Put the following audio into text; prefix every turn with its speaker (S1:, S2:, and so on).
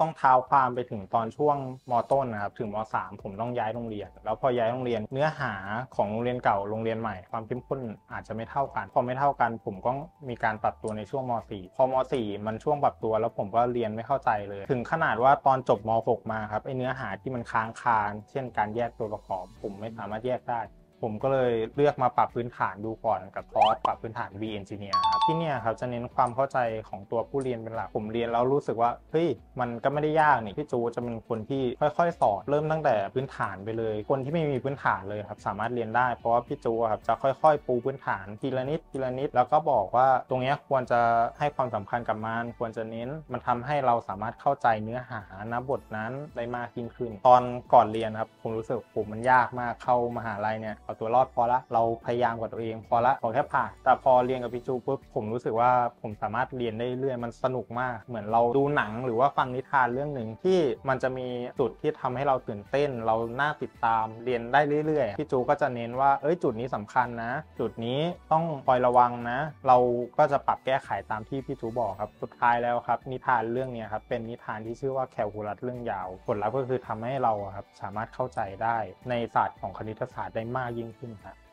S1: ต้องเท้าความไปถึงตอนช่วงมต้นนะครับถึงมสามผมต้องย้ายโรงเรียน แล้วพอย้ายโรงเรียนเนื้อหาของโรงเรียนเก่าโรงเรียนใหม่ความเข้มข้นอาจจะไม่เท่ากัน พอไม่เท่ากันผมก็มีการปรับตัวในช่วงมสี่พอมสี่มันช่วงปรับตัวแล้วผมก็เรียนไม่เข้าใจเลย ถึงขนาดว่าตอนจบมหกมาครับไอเนื้อหาที่มันค้างคาเช่นการแยกตัวประกอบ ผมไม่สามารถแยกได้ ผมก็เลยเลือกมาปรับพื้นฐานดูก่อนกับคอร์สปรับพื้นฐาน V Engineer ครับที่เนี่ยครับจะเน้นความเข้าใจของตัวผู้เรียนเป็นหลักผมเรียนแล้วรู้สึกว่าเฮ้ยมันก็ไม่ได้ยากนี่พี่จูจะเป็นคนที่ค่อยๆ สอนเริ่มตั้งแต่พื้นฐานไปเลย คนที่ไม่มีพื้นฐานเลยครับสามารถเรียนได้เพราะว่าพี่จูครับจะค่อยๆ ปูพื้นฐานทีละนิดทีละนิด แล้วก็บอกว่าตรงนี้ควรจะให้ความสำคัญกับมันควรจะเน้น มันทำให้เราสามารถเข้าใจเนื้อหาณบทนั้นได้มากยิ่งขึ้น ตอนก่อนเรียนครับผมรู้สึกผมมันยากมากเข้ามหาลัยเนี่ยเอาตัวรอดพอละ เราพยายามกับตัวเองพอละขอแค่ผ่านแต่พอเรียนกับพี่จูปุ๊บผมรู้สึกว่าผมสามารถเรียนได้เรื่อยมันสนุกมาก เหมือนเราดูหนังหรือว่าฟังนิทานเรื่องหนึ่งที่มันจะมีจุดที่ทำให้เราตื่นเต้น เราน่าติดตามเรียนได้เรื่อยๆพี่จูก็จะเน้นว่าเอ้ยจุดนี้สำคัญนะ จุดนี้ต้องคอยระวังนะ เราก็จะปรับแก้ไขตามที่พี่จูบอกครับสุดท้ายแล้วครับ นิทานเรื่องนี้ครับเป็นนิทานที่ชื่อว่าแคลคูลัสเรื่องยาว ผลลัพธ์ก็คือทำให้เราครับสามารถเข้าใจได้ในศาสตร์ของคณิตศาสตร์ได้มากยิ่งขึ้นครับ